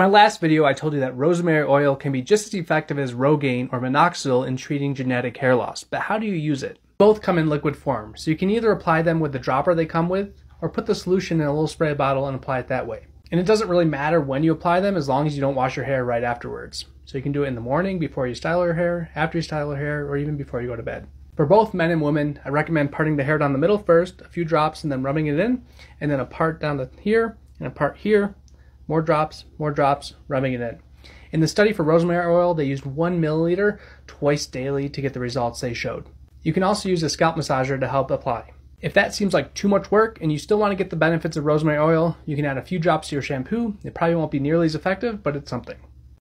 my last video, I told you that rosemary oil can be just as effective as Rogaine or minoxidil in treating genetic hair loss, but how do you use it? Both come in liquid form, so you can either apply them with the dropper they come with, or put the solution in a little spray bottle and apply it that way. And it doesn't really matter when you apply them as long as you don't wash your hair right afterwards. So you can do it in the morning before you style your hair, after you style your hair, or even before you go to bed. For both men and women, I recommend parting the hair down the middle first, a few drops, and then rubbing it in, and then a part down to here, and a part here, more drops, more drops, rubbing it in. In the study for rosemary oil, they used one milliliter twice daily to get the results they showed. You can also use a scalp massager to help apply. If that seems like too much work and you still want to get the benefits of rosemary oil, you can add a few drops to your shampoo. It probably won't be nearly as effective, but it's something.